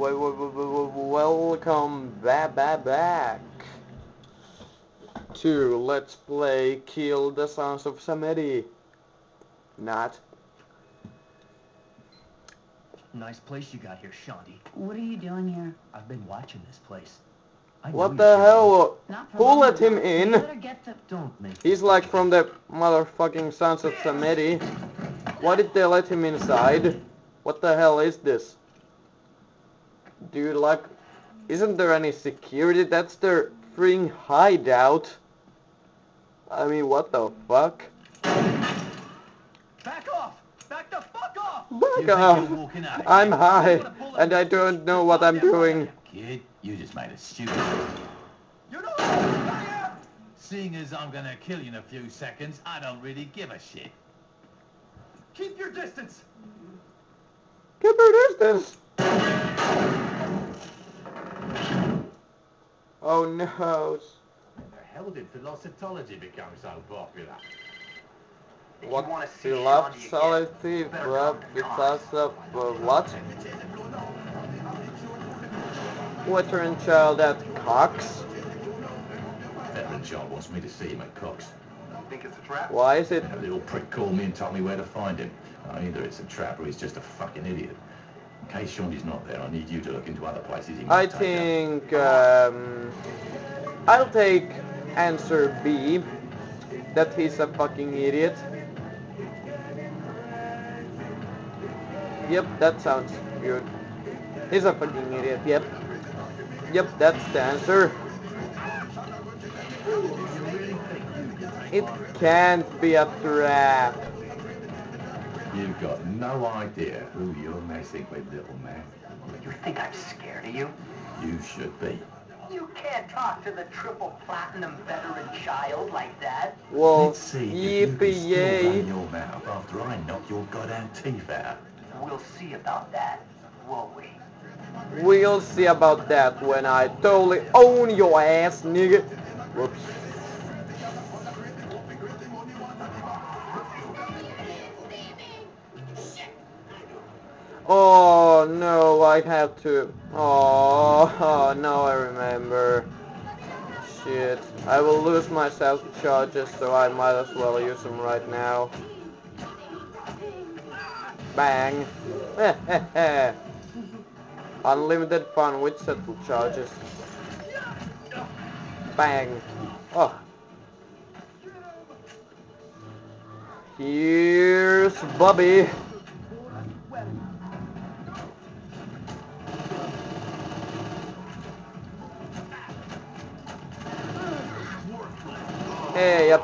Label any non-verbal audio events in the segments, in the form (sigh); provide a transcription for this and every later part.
welcome back, back, back to Let's Play Kill the Sons of Samedi. Not. Nice place you got here, Shaundi. What are you doing here? I've been watching this place. I What the hell? Who long let him in? Get to... Don't make He's like from the motherfucking Sons of Samedi. Why did they let him inside? What the hell is this? Dude, like, isn't there any security? That's their freaking hideout. I mean, what the fuck? Back off! Back the fuck off! Back you off. out I'm high, I'm gonna pull a- and I don't know what I'm doing. Kid, you just made a stupid. You know what I am? Seeing as I'm gonna kill you in a few seconds, I don't really give a shit. Keep your distance. Keep your distance. Oh no. The hell did philosophology become so popular? What philosophy well, because of uh, what? Veteran child at Cox? Veteran child wants me to see him at Cox. Think it's a trap? Why is it? A little prick called me and told me where to find him. Now, either it's a trap or he's just a fucking idiot. In case Shaundi's not there, I need you to look into other places he I might take think um, I'll take answer B. That he's a fucking idiot. Yep, that sounds good. He's a fucking idiot. Yep. Yep, that's the answer. It can't be a trap. You've got no idea who you're messing with, little man. You think I'm scared of you? You should be. You can't talk to the triple platinum veteran child like that. Well, Let's see if you can yippee still yay. run your mouth after I knock your goddamn teeth out. We'll see about that, won't we? We'll see about that when I totally own your ass, nigga. Whoops. Oh no, I have to. Oh, (laughs) oh no, I remember. Shit. I will lose my satchel charges, so I might as well use them right now. Bang. (laughs) Unlimited fun with satchel charges. Bang. Oh. Here's Bobby.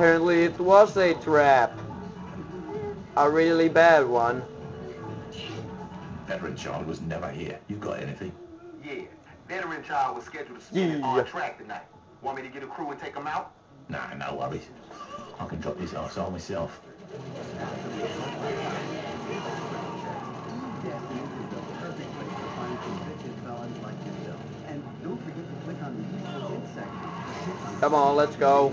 Apparently it was a trap. A really bad one. Veteran child was never here. You got anything? Yeah. Veteran child was scheduled to spin Yeah. on track tonight. Want me to get a crew and take him out? Nah, no worries. I can drop this all myself. Come on, let's go.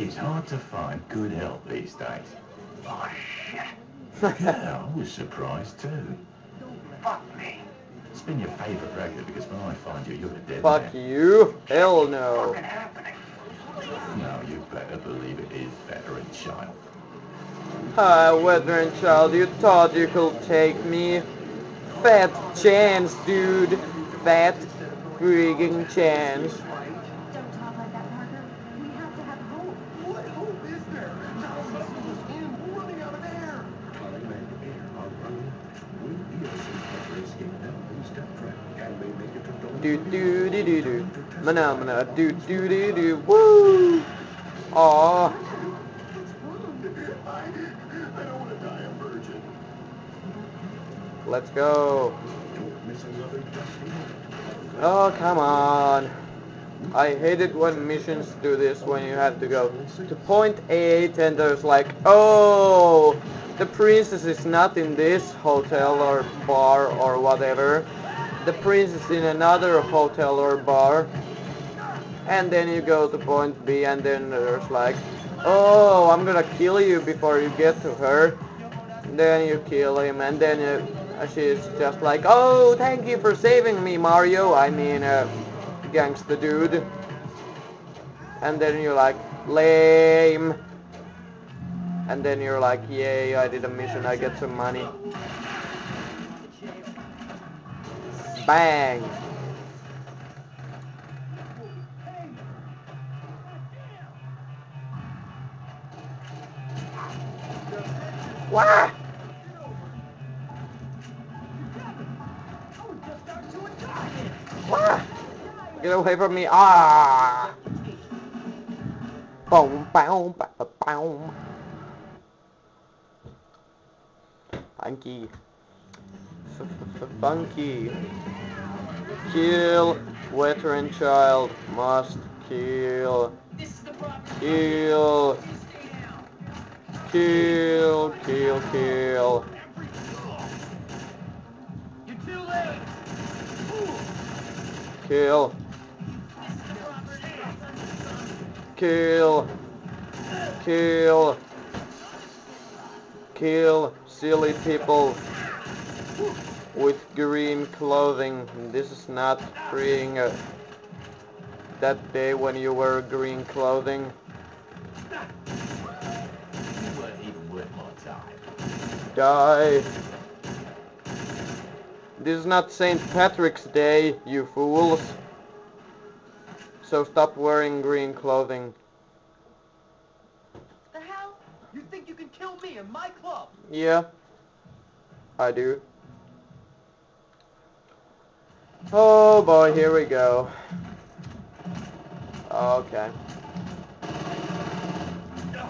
It's hard to find good help these days. Oh, shit. Yeah, I was surprised too. Fuck me. Spin your favourite record because when I find you, you're a dead Fuck man. you. Hell no. Fucking happening. No, you better believe it is veteran child. Hi, veteran child. You thought you could take me? Fat chance, dude. Fat frigging chance. Don't talk like that, Parker. We have to have hope. What hope is there? We're running out of air. Do do do do do. Mana do do do do. Woo! Aw. I, I don't want to die a virgin. Let's go. Oh, come on. I hate it when missions do this when you have to go to point 8 and there's like, oh, the princess is not in this hotel or bar or whatever. The princess is in another hotel or bar. And then you go to point B and then there's like, oh, I'm gonna kill you before you get to her. Then you kill him and then you, she's just like, oh, thank you for saving me, Mario. I mean, uh, gangster dude. And then you're like, lame. And then you're like, yay, I did a mission, I get some money. Bang. Wah! Wah! Get away from me! Ah! Boom, boom, boom, boom. F -f Funky. Kill. Veteran child. Must kill. Kill. Kill, kill, kill. You're too late. Kill. Kill. Kill. Kill silly people with green clothing. This is not freeing uh, that day when you wear green clothing. You weren't even worth my time. Die. This is not St. Patrick's Day, you fools. So stop wearing green clothing. The hell? You think you can kill me in my club? Yeah, I do. Oh boy, here we go. Okay.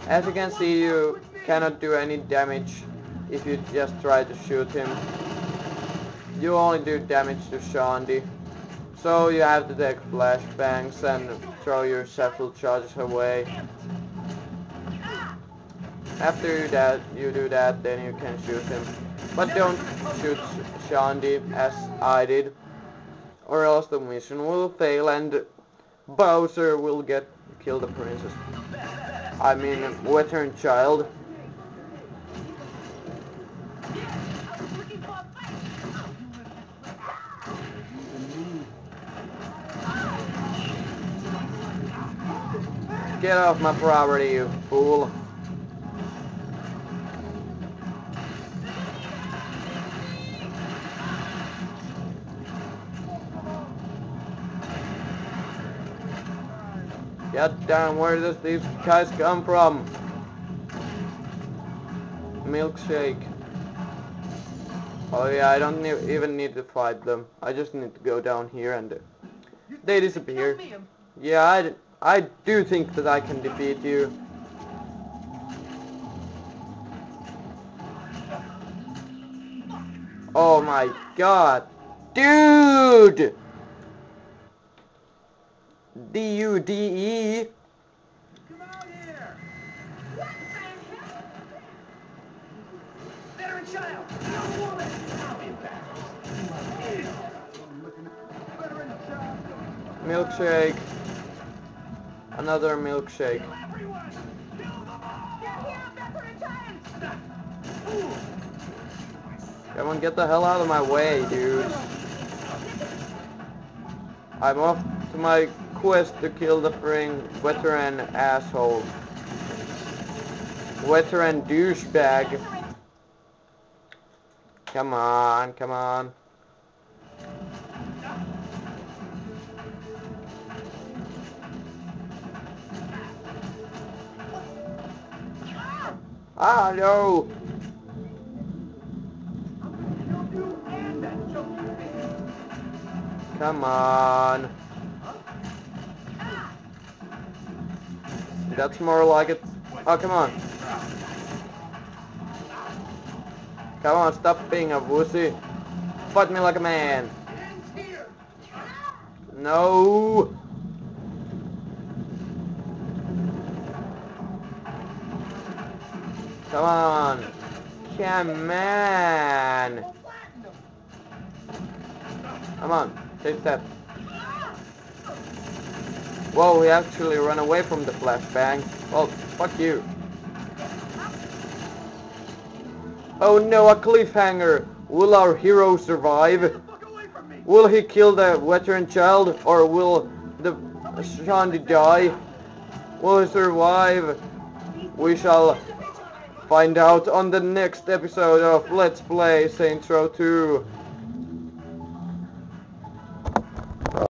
As you can see, you cannot do any damage if you just try to shoot him. You only do damage to Shaundi. So you have to take flashbangs and throw your satchel charges away. After that, you do that, then you can shoot him. But don't shoot Shaundi as I did, or else the mission will fail and Bowser will get kill the princess. I mean, veteran child. Get off my property, you fool. God damn, where does these guys come from? Milkshake. Oh yeah, I don't ne even need to fight them. I just need to go down here and uh, they disappear. Yeah, I, d- I do think that I can defeat you. Oh my god. Dude! D-U-D-E. Come here. Veteran child. No woman. I'll be back. Milkshake. Another milkshake. Come on, get the hell out of my way, dude. I'm off to my quest to kill the fring veteran asshole. Veteran douchebag. Come on, come on. Ah, no! Come on. That's more like it. Oh, come on. Come on, stop being a wussy. Fight me like a man. No. Come on. Come on. Come on. Take that. Whoa, we actually ran away from the flashbang. Well, fuck you. Oh no, a cliffhanger! Will our hero survive? Fuck away from me! Will he kill the veteran child or will the Shaundi die? Will he survive? We shall find out on the next episode of Let's Play Saints Row 2.